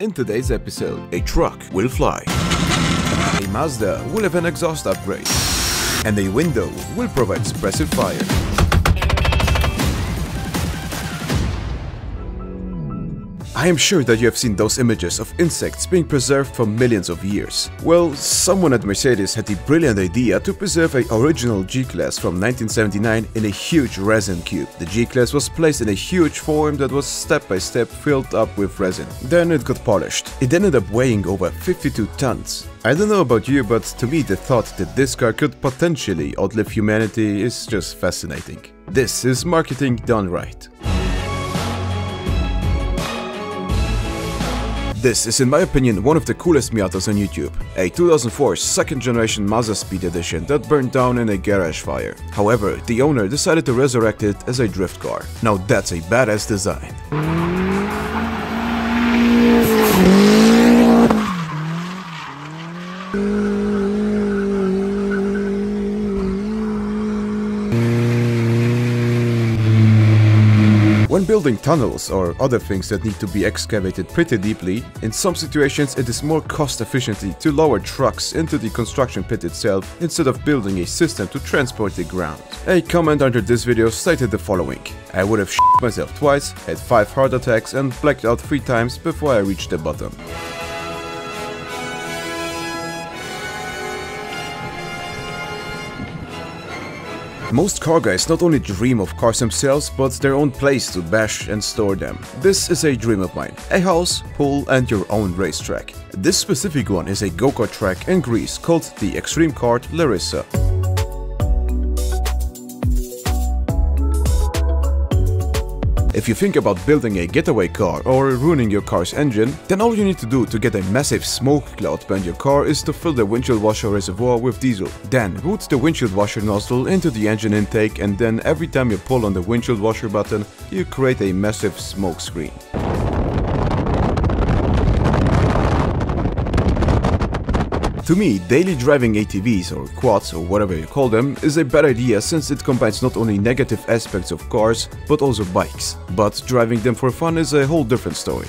In today's episode, a truck will fly, a Mazda will have an exhaust upgrade, and a window will provide suppressive fire. I am sure that you have seen those images of insects being preserved for millions of years. Well, someone at Mercedes had the brilliant idea to preserve a original G-Class from 1979 in a huge resin cube. The G-Class was placed in a huge form that was step by step filled up with resin. Then it got polished. It ended up weighing over 52 tons. I don't know about you, but to me the thought that this car could potentially outlive humanity is just fascinating. This is marketing done right. This is in my opinion one of the coolest Miatas on YouTube, a 2004 second generation Mazdaspeed Edition that burned down in a garage fire. However, the owner decided to resurrect it as a drift car. Now that's a badass design. When building tunnels or other things that need to be excavated pretty deeply, in some situations it is more cost efficient to lower trucks into the construction pit itself instead of building a system to transport the ground. A comment under this video stated the following. I would have shit myself twice, had 5 heart attacks and blacked out 3 times before I reached the bottom. Most car guys not only dream of cars themselves, but their own place to bash and store them. This is a dream of mine. A house, pool and your own racetrack. This specific one is a go-kart track in Greece called the Extreme Kart Larissa. If you think about building a getaway car or ruining your car's engine, then all you need to do to get a massive smoke cloud behind your car is to fill the windshield washer reservoir with diesel. Then route the windshield washer nozzle into the engine intake and then every time you pull on the windshield washer button, you create a massive smoke screen. To me, daily driving ATVs or quads or whatever you call them is a bad idea since it combines not only negative aspects of cars but also bikes. But driving them for fun is a whole different story.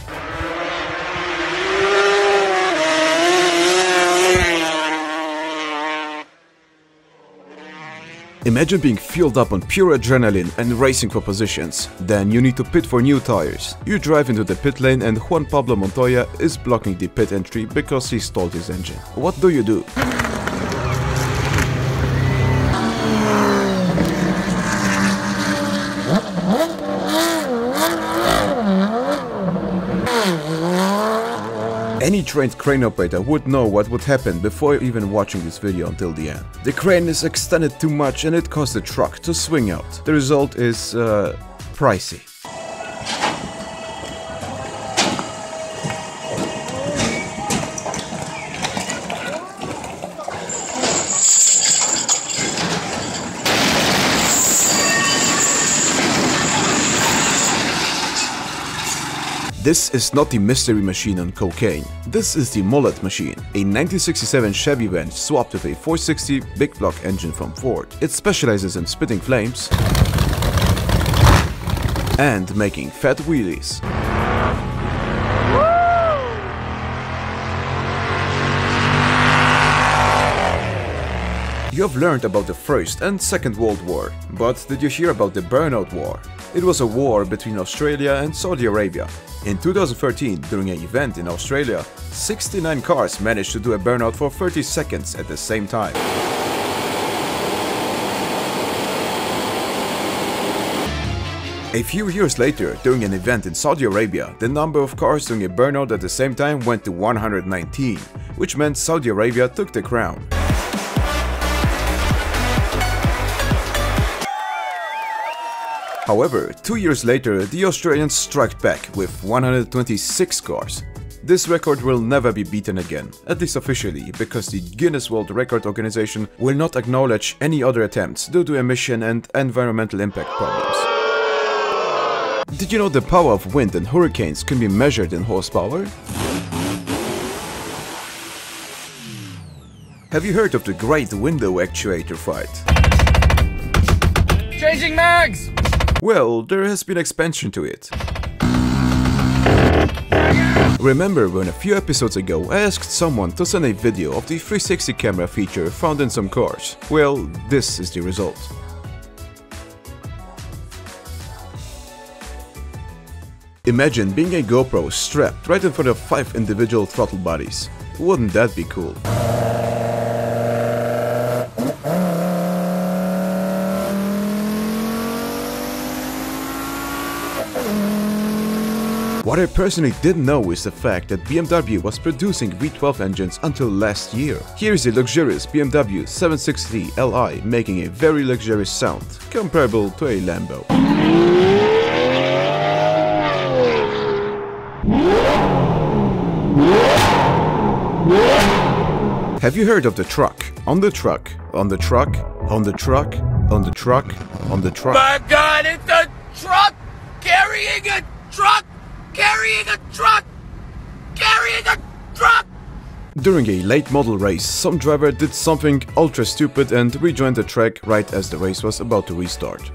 Imagine being fueled up on pure adrenaline and racing for positions. Then you need to pit for new tires. You drive into the pit lane and Juan Pablo Montoya is blocking the pit entry because he stalled his engine. What do you do? Any trained crane operator would know what would happen before even watching this video until the end. The crane is extended too much and it caused the truck to swing out. The result is, uh, pricey. This is not the mystery machine on cocaine. This is the mullet machine, a 1967 Chevy van swapped with a 460 big block engine from Ford. It specializes in spitting flames and making fat wheelies. You have learned about the First and Second World War, but did you hear about the Burnout War? It was a war between Australia and Saudi Arabia. In 2013, during an event in Australia, 69 cars managed to do a burnout for 30 seconds at the same time. A few years later, during an event in Saudi Arabia, the number of cars doing a burnout at the same time went to 119, which meant Saudi Arabia took the crown. However, two years later, the Australians struck back with 126 cars. This record will never be beaten again, at least officially, because the Guinness World Record Organization will not acknowledge any other attempts due to emission and environmental impact problems. Did you know the power of wind and hurricanes can be measured in horsepower? Have you heard of the Great Window Actuator fight? Changing mags! Well, there has been expansion to it. Remember when a few episodes ago I asked someone to send a video of the 360 camera feature found in some cars? Well, this is the result. Imagine being a GoPro strapped right in front of 5 individual throttle bodies. Wouldn't that be cool? What I personally didn't know is the fact that BMW was producing V12 engines until last year. Here's a luxurious BMW 760 Li making a very luxurious sound, comparable to a Lambo. Have you heard of the truck? On the truck, on the truck, on the truck, on the truck, on the truck. My God, it's a truck carrying a truck carrying a truck carrying a truck. During a late model race, some driver did something ultra stupid and rejoined the track right as the race was about to restart.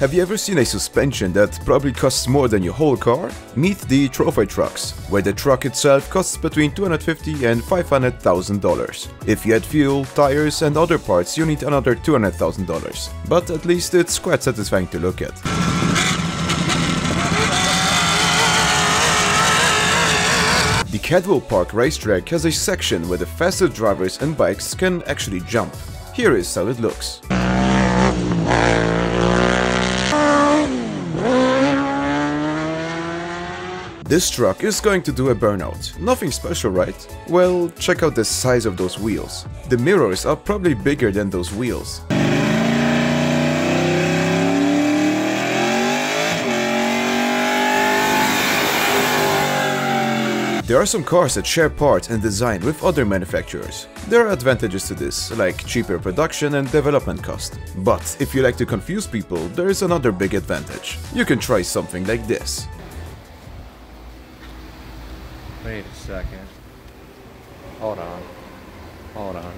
Have you ever seen a suspension that probably costs more than your whole car? Meet the trophy trucks, where the truck itself costs between 250 and $500,000. If you add fuel, tires and other parts you need another $200,000. But at least it's quite satisfying to look at. The Cadwell Park racetrack has a section where the faster drivers and bikes can actually jump. Here is how it looks. This truck is going to do a burnout. Nothing special, right? Well, check out the size of those wheels. The mirrors are probably bigger than those wheels. There are some cars that share parts and design with other manufacturers. There are advantages to this, like cheaper production and development cost. But if you like to confuse people, there is another big advantage. You can try something like this. Wait a second. Hold on. Hold on.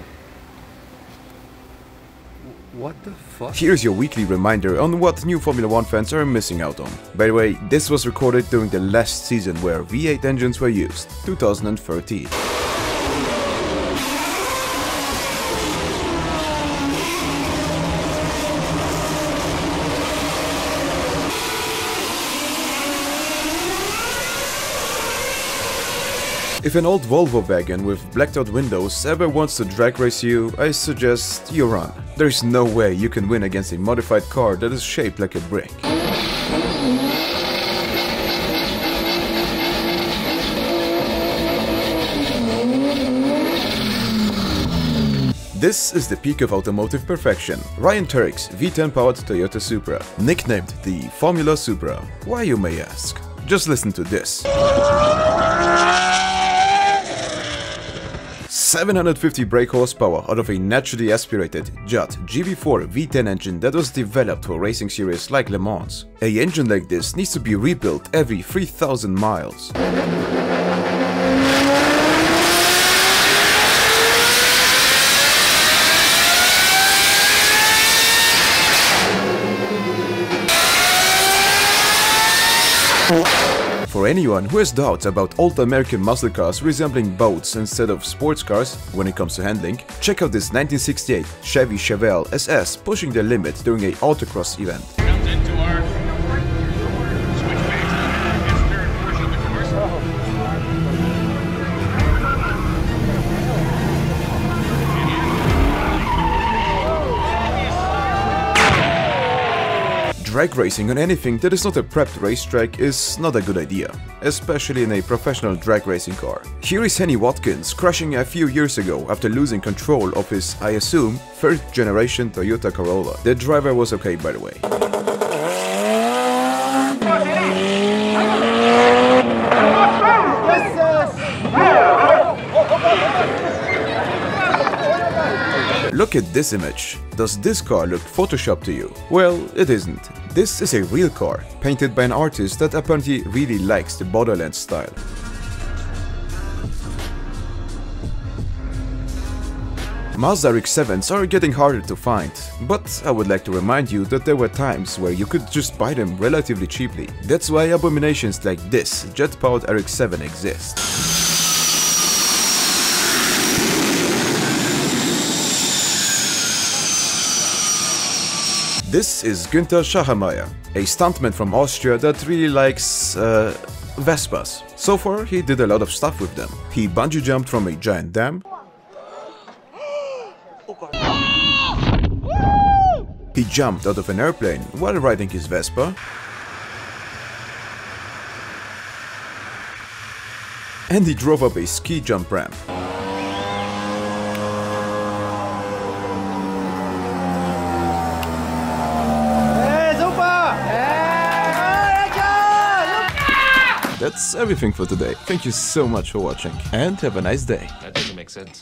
What the fuck? Here's your weekly reminder on what new Formula 1 fans are missing out on. By the way, this was recorded during the last season where V8 engines were used, 2013. If an old Volvo wagon with blacked out windows ever wants to drag race you, I suggest you run. There's no way you can win against a modified car that is shaped like a brick. This is the peak of automotive perfection. Ryan Tuerck's V10 powered Toyota Supra, nicknamed the Formula Supra. Why you may ask? Just listen to this. 750 brake horsepower out of a naturally aspirated Judd GV4 V10 engine that was developed for racing series like Le Mans. A engine like this needs to be rebuilt every 3000 miles. For anyone who has doubts about old American muscle cars resembling boats instead of sports cars when it comes to handling, check out this 1968 Chevy Chevelle SS pushing the limit during a autocross event. Drag racing on anything that is not a prepped racetrack is not a good idea, especially in a professional drag racing car. Here is Henny Watkins crashing a few years ago after losing control of his, I assume, first generation Toyota Corolla. The driver was okay by the way. Look at this image. Does this car look photoshopped to you? Well, it isn't. This is a real car, painted by an artist that apparently really likes the Borderlands style. Mazda RX-7s are getting harder to find, but I would like to remind you that there were times where you could just buy them relatively cheaply. That's why abominations like this jet-powered RX-7 exist. This is Günther Schachermayr, a stuntman from Austria that really likes, uh, Vespas. So far, he did a lot of stuff with them. He bungee jumped from a giant dam. He jumped out of an airplane while riding his Vespa. And he drove up a ski jump ramp. That's everything for today. Thank you so much for watching and have a nice day. That doesn't make sense.